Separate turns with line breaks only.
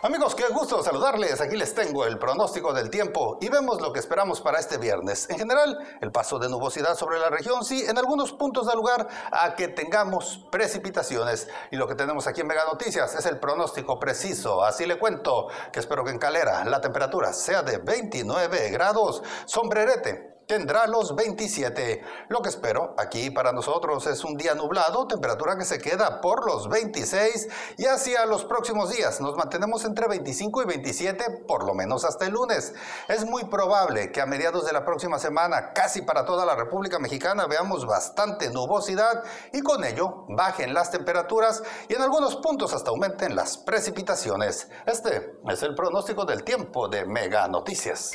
Amigos, qué gusto saludarles. Aquí les tengo el pronóstico del tiempo y vemos lo que esperamos para este viernes. En general, el paso de nubosidad sobre la región sí, en algunos puntos da lugar a que tengamos precipitaciones. Y lo que tenemos aquí en Mega Noticias es el pronóstico preciso. Así le cuento que espero que en Calera la temperatura sea de 29 grados. Sombrerete tendrá los 27. Lo que espero aquí para nosotros es un día nublado, temperatura que se queda por los 26 y hacia los próximos días nos mantenemos entre 25 y 27 por lo menos hasta el lunes. Es muy probable que a mediados de la próxima semana, casi para toda la República Mexicana, veamos bastante nubosidad y con ello bajen las temperaturas y en algunos puntos hasta aumenten las precipitaciones. Este es el pronóstico del tiempo de Mega Noticias.